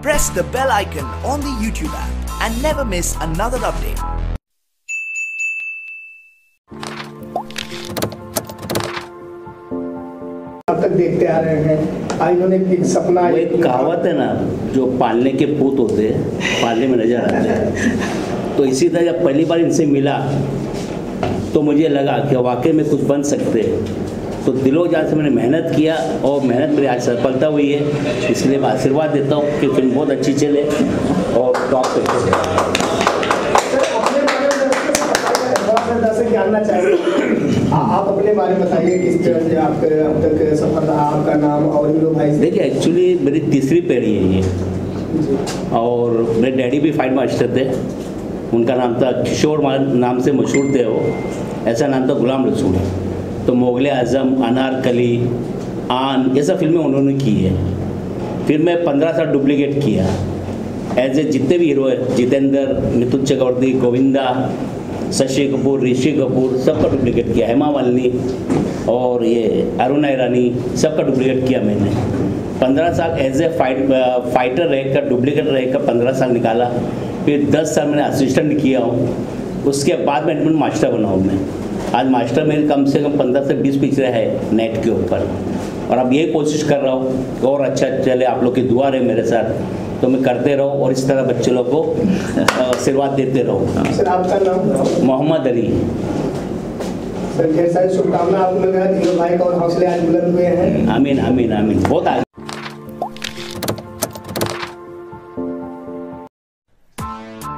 Press the bell icon on the YouTube app and never miss another update. तक देखते आ रहे हैं। आज इन्होंने एक सपना वो एक कहावत है ना जो पालने के पूत होते हैं पालने में नज़र आते हैं। तो इसी तरह जब पहली बार इनसे मिला तो मुझे लगा कि वाकई में कुछ बन सकते हैं। तो दिलो जान से मैंने मेहनत किया और मेहनत मेरी आज सफलता हुई है। इसलिए मैं आशीर्वाद देता हूँ कि फ़िल्म बहुत अच्छी चले और टॉप पे जानना चाहेंगे। आ- आप अपने बारे में बताइए किस तरह से आप अब तक सफल रहा आपका नाम और हीरो भाई देखिए एक्चुअली मेरी तीसरी पीढ़ी है ये। और मेरे डैडी भी फाइट मास्टर थे। उनका नाम था किशोर नाम से मशहूर थे वो। ऐसा नाम था गुलाम रसूल। तो मुगल आज़म अनारकली आन, ये सब फ़िल्में उन्होंने की है। फिर मैं पंद्रह साल डुप्लीकेट किया। एज ए जितने भी हीरो हैं, जितेंद्र, मिथुन चक्रवर्ती, गोविंदा, शशि कपूर, ऋषि कपूर, सबका डुप्लीकेट किया। हेमा मालिनी और ये अरुण ईरानी सबका डुप्लीकेट किया मैंने। पंद्रह साल एज ए फाइट फाइटर रहकर, डुप्लीकेट रहकर पंद्रह साल निकाला। फिर दस साल मैंने असिस्टेंट किया हूँ। उसके बाद मैं एडमिट मास्टर बना हूँ मैं। आज मास्टर मेरे कम से कम पंद्रह से बीस पिक्चरें है नेट के ऊपर। और अब यही कोशिश कर रहा हूँ और अच्छा चले आप लोग की दुआ रहे मेरे साथ। तो मैं करते रहो और इस तरह बच्चे लोग को आशीर्वाद देते रहो। सर आपका नाम? मोहम्मद अली। सर ढेर सारी शुभकामना आपको लग है भाई का और हौसले आज बुलंद हुए हैं। आमीन आमीन आमीन। बहुत आगे।